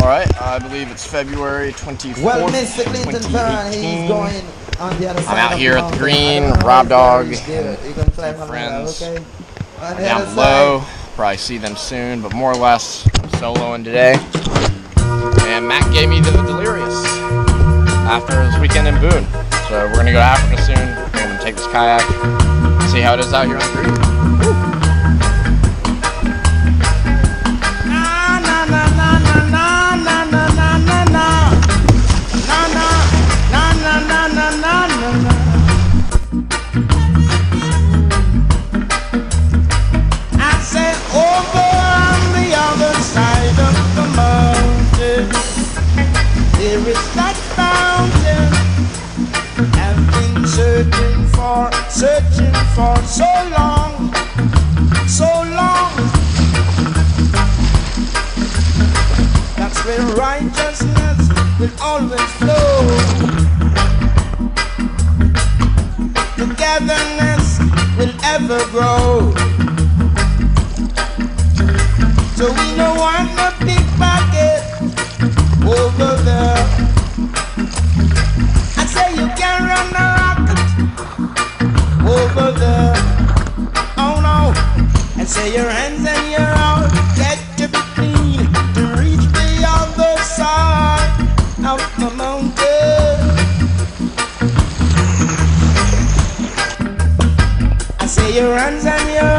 All right, I believe it's February 24th, Well, Mr. Clinton Farron, 2018. he's going on the other side. I'm out here at the green, I don't know Rob Dog, and You can fly from friends okay? Down below. Probably see them soon, but more or less I'm soloing today. And Matt gave me the delirious after his weekend in Boone. So we're gonna go to Africa soon. Gonna take this kayak, see how it is out here on the creek. I There is that fountain. I've been searching for, searching for so long, so long. That's where righteousness will always flow. Togetherness will ever grow your hands and your arms get to be clean. To reach beyond the other side. Of the mountain. I say your hands and your